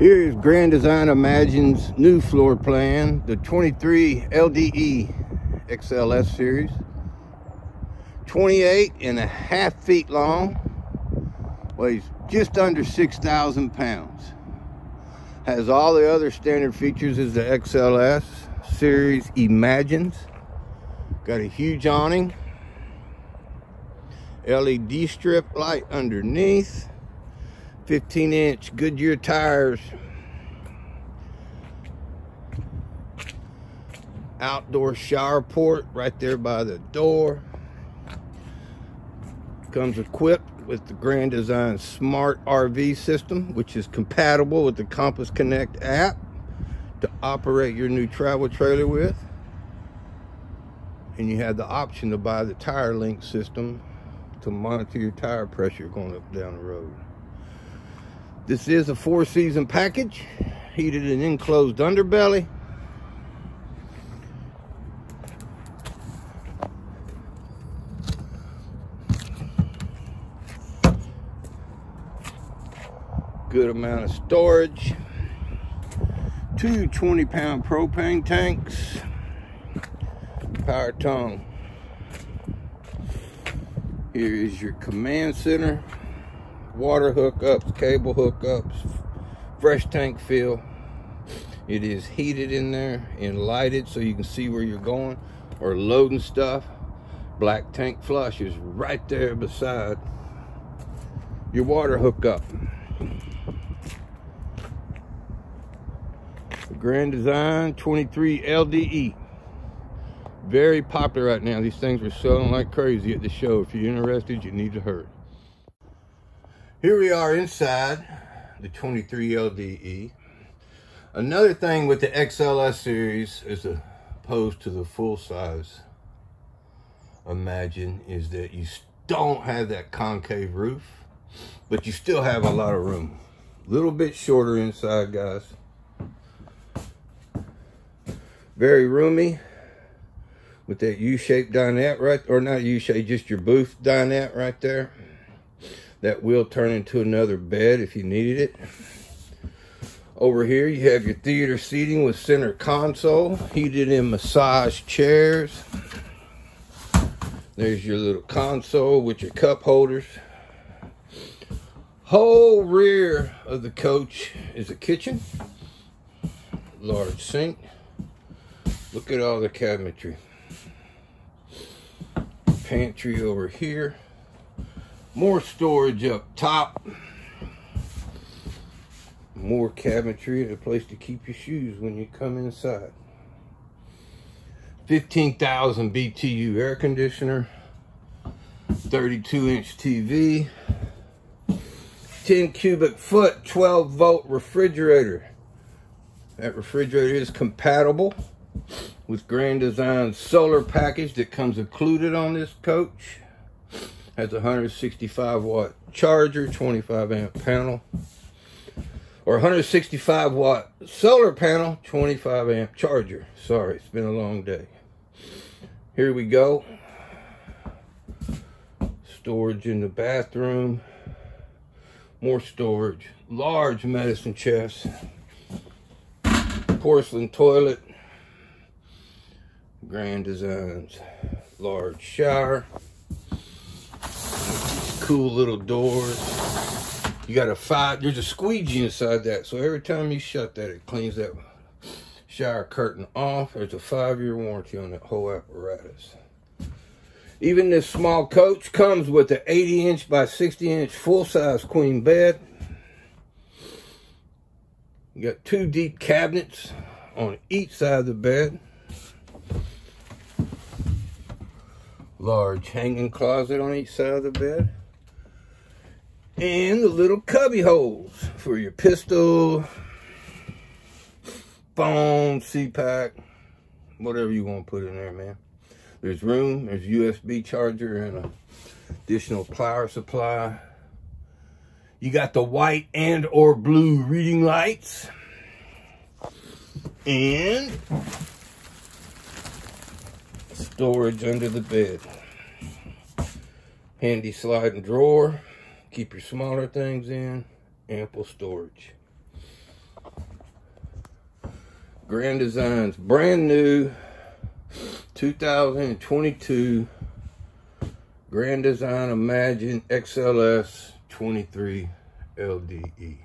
Here's Grand Design Imagine's new floor plan, the 23 LDE XLS series. 28 and a half feet long, weighs just under 6,000 pounds. Has all the other standard features as the XLS series imagines. Got a huge awning, LED strip light underneath, 15 inch Goodyear tires, outdoor shower port right there by the door. Comes equipped with the Grand Design Smart RV system, which is compatible with the Compass Connect app to operate your new travel trailer with. And you have the option to buy the TireLinc system to monitor your tire pressure going up down the road. This is a four season package, heated and enclosed underbelly. Good amount of storage. Two 20 pound propane tanks. Power tongue. Here is your command center. Water hookups, cable hookups, fresh tank fill. It is heated in there and lighted so you can see where you're going or loading stuff. Black tank flush is right there beside your water hookup. Grand Design 23 LDE. Very popular right now. These things are selling like crazy at the show. If you're interested, you need to hurry. Here we are inside the 23 LDE. Another thing with the XLS series as opposed to the full size Imagine is that you don't have that concave roof, but you still have a lot of room. A little bit shorter inside, guys. Very roomy with that U-shaped dinette right, or not U-shaped, just your booth dinette right there. That will turn into another bed if you needed it. Over here, you have your theater seating with center console, heated in massage chairs. There's your little console with your cup holders. Whole rear of the coach is a kitchen, large sink. Look at all the cabinetry. Pantry over here. More storage up top. More cabinetry, a place to keep your shoes when you come inside. 15,000 BTU air conditioner. 32 inch TV. 10 cubic foot, 12 volt refrigerator. That refrigerator is compatible with Grand Design solar package that comes included on this coach. Has a 165 watt charger, 25 amp panel. Or 165 watt solar panel, 25 amp charger. Sorry, it's been a long day. Here we go. Storage in the bathroom. More storage. Large medicine chest. Porcelain toilet Grand Designs large shower. Cool little doors. You got a five, there's a squeegee inside that. So every time you shut that, it cleans that shower curtain off. There's a five-year warranty on that whole apparatus. Even this small coach comes with an 80 inch by 60 inch full-size queen bed. You got two deep cabinets on each side of the bed. Large hanging closet on each side of the bed. And the little cubby holes for your pistol, phone, CPAP, whatever you want to put in there, man. There's room, there's USB charger and a additional power supply. You got the white and or blue reading lights. And storage under the bed. Handy sliding drawer, keep your smaller things in, ample storage. Grand Designs, brand new 2022 Grand Design Imagine XLS 23 LDE.